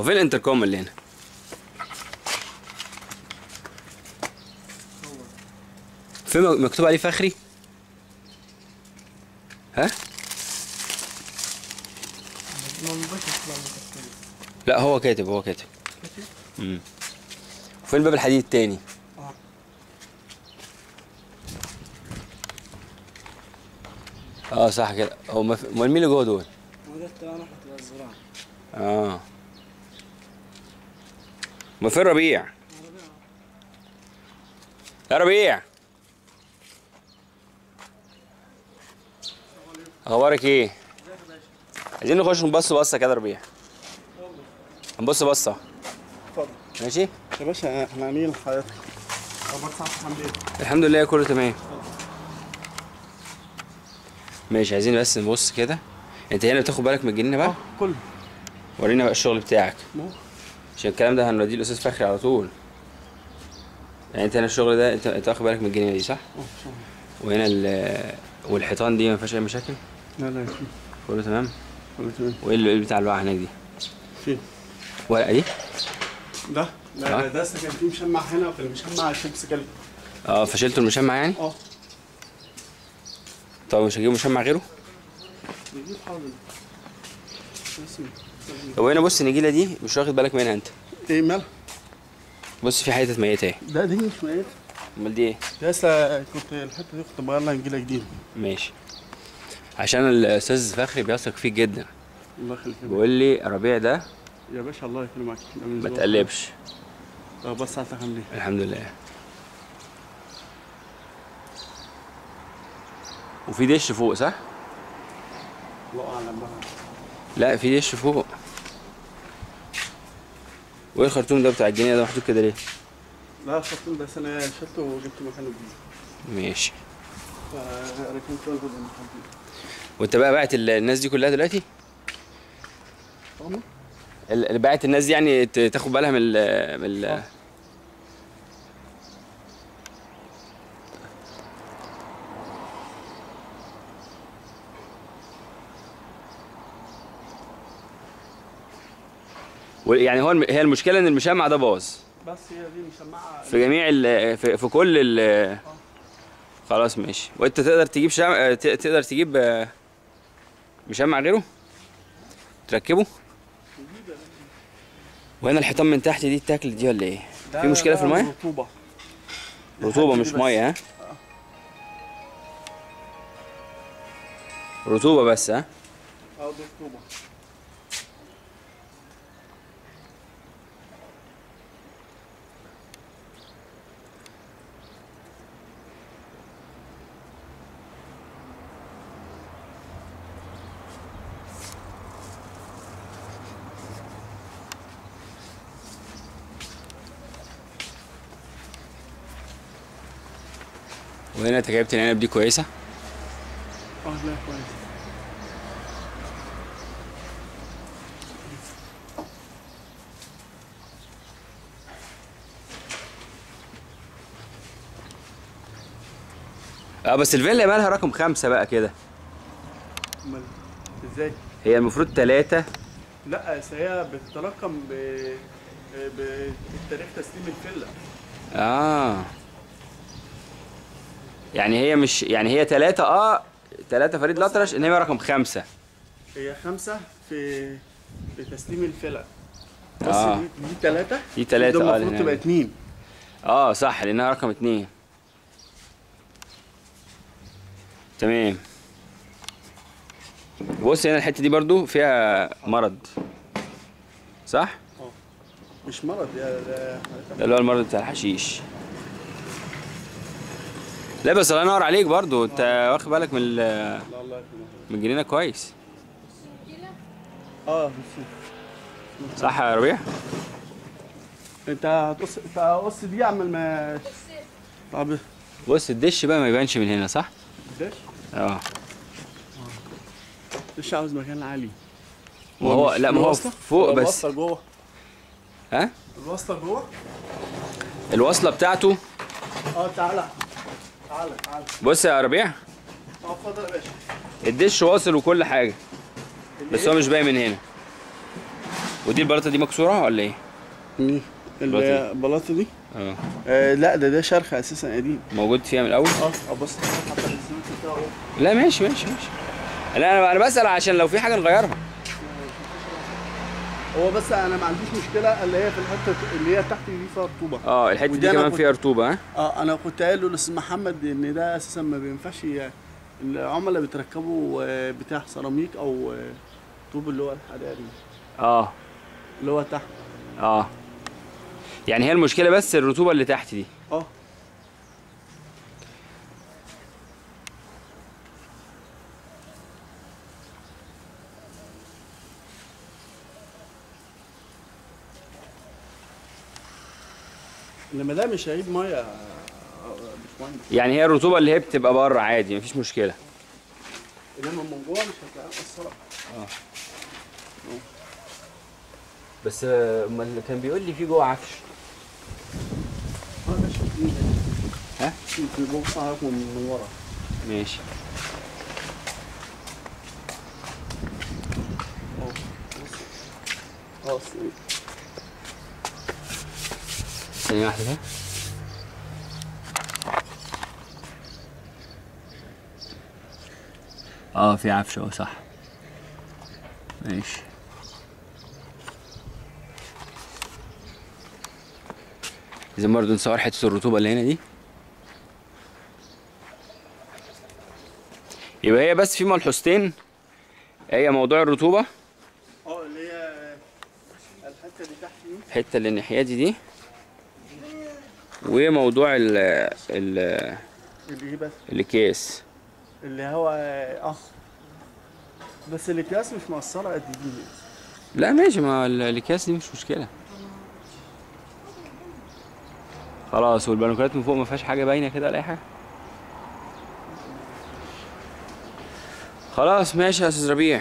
هو فين الانتركوم اللي هنا؟ مك- مكتوب عليه فخري؟ ها؟ لا هو كاتب هو كاتب. امم فين الباب الحديد التاني. آه صح كده. هو مين اللي جوه دول؟ وده بتاع ناحية الزراعة آه. ما فين ربيع. يا ربيع. أخبارك إيه؟ عايزين نخش نبص بصة كده ربيع. هنبص بصة. اتفضل. ماشي؟ يا باشا إحنا عاملين إيه؟ الحمد لله كله تمام. ماشي عايزين بس نبص كده. أنت هنا بتاخد بالك من الجنينة بقى؟ كله. ورينا بقى الشغل بتاعك. ما هو عشان الكلام ده هنوديه الاستاذ فخري على طول. يعني انت هنا الشغل ده انت انت واخد بالك من الجنينه دي صح؟ آه. وهنا ال والحيطان دي ما فيهاش أي مشاكل؟ لا لا كله تمام؟ كله تمام. وإيه اللي اللي بتاع الوعي هناك دي؟ فين؟ ورقة دي؟ ده؟ آه. لا ده لسه كان في مشمع هنا وفي المشمع الشمس جالي آه فشلتوا المشمع يعني؟ آه. طب مش هجيبوا مشمع غيره؟ نجيب حاضر طب هنا بص النجيله دي مش واخد بالك منها انت. إيه مالها؟ بص في حتة ميتة اهي. ده دي مش ميت امال دي إيه؟ لسه كنت الحتة دي كنت بغير لها نجيلة جديدة. ماشي. عشان الأستاذ فخري بيثق فيك جدا. الله يخليك بيقول لي ربيع ده. يا باشا الله يكرمك. ما. تقلبش. آه بس ساعتك عامل إيه؟ الحمد لله. وفي دش فوق صح؟ الله أعلم بقى. لا في دش فوق. وإيه الخرطوم ده بتاع الجنيه ده؟ محطوط كده ليه؟ لا الخرطوم ده سنه شلته وجبت مكانه جديد ماشي. فركنت له وأنت بقى بعت ال- الناس دي كلها دلوقتي؟ ال- اللي بعت الناس دي يعني تاخد بالها من ال من يعني هو هي المشكلة إن المشمع ده باظ. بس هي دي مشمعة. في جميع ال في, في كل ال خلاص ماشي. وأنت تقدر تجيب شمع تقدر تجيب مشمع غيره؟ تركبه؟ وهنا الحيطان من تحت دي التاكل دي ولا إيه؟ في مشكلة في المية؟ رطوبة. رطوبة مش. مية ها؟ رطوبة بس ها؟ آه دي رطوبة. وهنا جايبت العنب دي كويسة. آه لا كويس. آه بس الفيلا مالها رقم خمسة بقى كده. أمال إزاي؟ هي المفروض ثلاثة لا هي بتترقم ب بتاريخ تسليم الفيلا. آه. يعني هي مش يعني هي ثلاثة آه ثلاثة فريد الأطرش ان هي رقم خمسة. هي خمسة في في تسليم الفيلا بص آه. دي, تلاتة؟ دي ده آه، المفروض تبقى اتنين. آه صح لأنها رقم اتنين. تمام. بص هنا الحتة دي برضو فيها مرض. صح؟ مش مرض ده ده اللي هو المرض بتاع الحشيش. لا بس الله ينور عليك برضو. انت واخد بالك من من الجنينة كويس. آه. صح يا ربيع؟ انت هتقص انت هتقص دي اعمل ما طب. بص الدش بقى ما يبانش من هنا صح؟ ده آه. مش عاوز مكان عالي. ما هو لا ما هو؟ فوق بس. الوصلة جوه؟ ها؟ الوصلة جوه؟ الوصلة بتاعته؟ آه تعالى. تعالى تعالى بص يا ربيع. آه اتفضل يا باشا الدش واصل وكل حاجة. بس هو مش باين من هنا. ودي البلاطة دي مكسورة ولا إيه؟ البلاطة دي. آه. آه لا ده ده شرخ أساسا قديم. موجود فيها من الأول؟ آه آه بص. لا ماشي ماشي ماشي. لا أنا أنا بسأل عشان لو في حاجة نغيرها. هو بس أنا ما عنديش مشكلة اللي هي في الحتة اللي هي تحت دي فيها رطوبة. آه الحتة دي كمان فيها رطوبة ها؟ آه أنا كنت قايل له لأستاذ محمد إن ده أساسا ما بينفعش العملاء بتركبوا آه، بتاع سيراميك أو آه، طوب اللي هو الحراري. آه. اللي هو تحت. آه. يعني هي المشكلة بس الرطوبة اللي تحت دي. آه. انما ده مش هيجيب مية يا باشمهندس. يعني هي الرطوبة اللي هي بتبقى بره عادي مفيش مشكلة. إنما من جوه مش هتلاقيها مقصره بس أمال كان بيقول لي في جوه عفش. آه ها؟ في جوه من ورا. ماشي. آه واحدة كده آه في عفش آه صح. ماشي. إذا برضه نصور حتة الرطوبة اللي هنا دي. يبقى هي بس في ملحوظتين. هي موضوع الرطوبة. آه اللي هي الحتة اللي تحت دي. الحتة اللي ناحيتي دي. وموضوع ال ال الأكياس اللي هو آه. بس الاكياس مش مقصرة قد دي. لا ماشي ما ال- الأكياس دي مش مشكلة. خلاص والبنوكات من فوق ما فيهاش حاجة باينة كده ولا أي حاجة؟ خلاص ماشي يا أستاذ ربيع.